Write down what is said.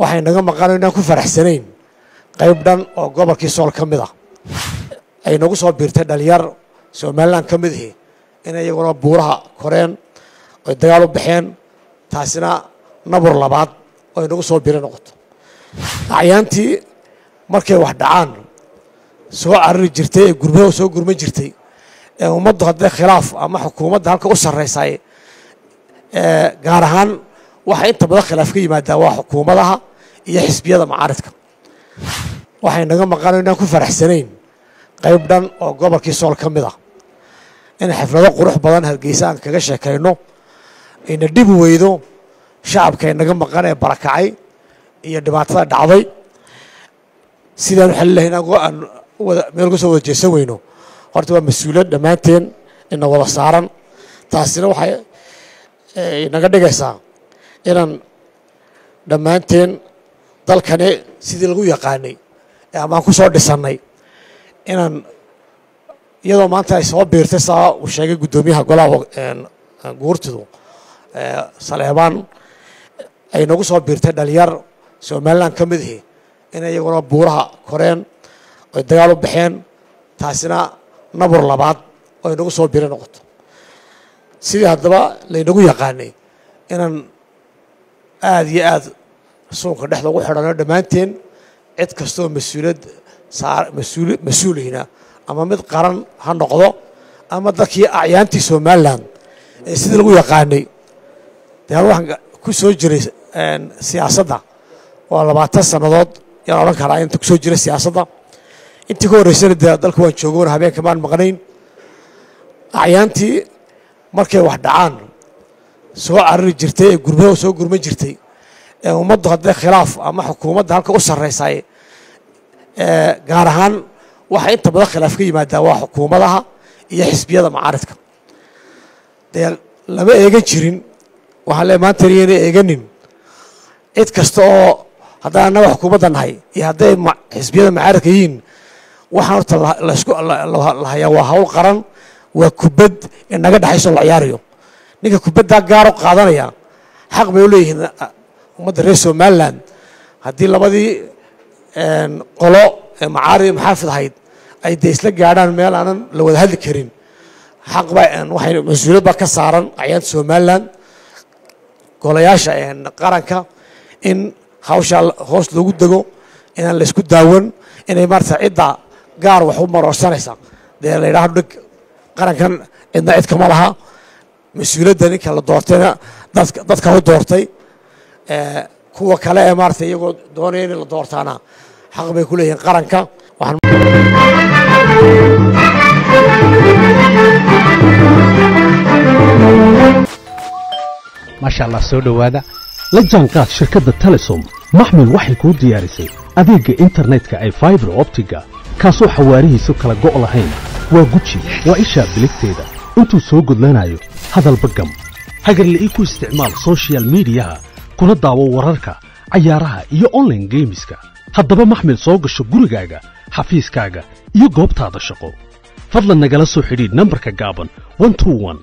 waxay naga maqan inaan ku faraxsanayn. Qayb dhan oo gobolkii sool ka mid ah. Ay nagu soo biirtay dhalinyar somalilan ka mid ahi inay iyaguna buuraha koreen oy dagaal u baxeen taasina nabur labaad oo ay nagu soo biira noqoto. Acyaantii markay wax dhacaan soo carari jirtay ee gurmada soo gurma jirtay ee ummaddu hadday khilaaf ama xukuumadda halka u sarraysay gaar ahaan waxa inta badan khilaaf ka yimaadaa waa xukuumadaha iyo xisbiyada macaaridka waxay naga maqan inaan ku faraxsanayn qayb dhan oo gobolkii sool ka mid ah. In xaflado qurux badan hargeysa aan kaga sheekayno ayna dhibi weydo shacabka inaga maqan ee barakacay iyo dhibaatada dhacday. Sidaan xali lahayn aan meel uga wada jeesan weyno. Horta waa mas'uuliyad dhammaanteen ina wada saaran. Taasina waxay naga dhigaysaa inaan dhammaanteen dalkani sidii lagu yaqaanay ee amaan ku soo dhisannay inaan iyadoo maanta ay soo biirtay saa uu sheegay guddoomiyaha golaha guurtidu saleebaan ay nagu soo biirtay dhalinyar somalilan ka mid ahi inay iyaguna buuraha koreen oy dagaal u baxeen taasina nabur labaad oo ay nagu soo biira noqoto. Sidii haddaba laynagu yaqaanay inaan aada iyo aada suunka dhexda ugu xidhano dhammaanteen cid kastoo mas'uuliyad mas'uulihina ama mid qaran ha noqdo ama dadkii acyaantii somalilan ee sidii lagu yaqaanay. Dee waxaan ku soo jiray siyaasadda waa labaatan sannadood yaan odhan karaa inta ku soo jira siyaasadda intii ka horreysana dee dalka waan joogoona habeenka maan maqnayn. Acyaantii markay wax dhacaan soo carari jirtay ee gurmada soo gurman jirtay. Ee ummaddu hadday khilaaf ama xukuumadda halka u sarraysay gaar ahaan waxa inta badan khilaaf ka yimaadaa waa xukuumadaha iyo xisbiyada macaaridka dee lama eegan jirin waxaan le maanta iyana eeganin cid kasta oo haddaan annaga xukuumadda nahay iyo hadday xisbiyada macaaridka yihiin waxaan horta lahayaa waa hawl qaran waa kubad inaga dhexayso la ciyaarayo ninka kubaddaa gaaro qaadanaya xaq bay u leeyihiin ummadda reer somalilan haddii labadii qolo ee macaarid maxaafid ahayd ay dee isla gaadhaan meel aanan la wada hadli karin. Xaq ba waxay mas'uuliyad baa ka saaran acyaanta somalilan golayaasha qaranka in hawshaa hoos loogu dego inaan la isku daawan inay maarata cidda gaar wax u maroorsanaysa dee la yidhaahdo dheg qarankan cidna cid kama laha mas'uuliyadda ninka la doortayna dadka u doortay kuwa kale ee maarata iyagoo doonaya in la doortaana. Xaq bay ku leeyihiin qaranka. Maasha allah soo dhowaada. La jaanqaad shirkadda telesom. Maxmil waxay kuu diyaarisay adeegga internetka ay faibar optiga. Kaasoo xawaarihiisu kala go' lahayn waa guji waa ishaa biligteeda. Intuu soo gudlanayo هذا البقم هاجر اللي إيكو استعمال سوشيال ميديا كنا داوو ورركا عيارها إيو أونلاين جيمزكا هدبا محمل صوغ الشقوري جايجا حفيز كايجا إيو قوبتا هذا الشقو فضلا نقل السوحيدي نمبركا قابن 121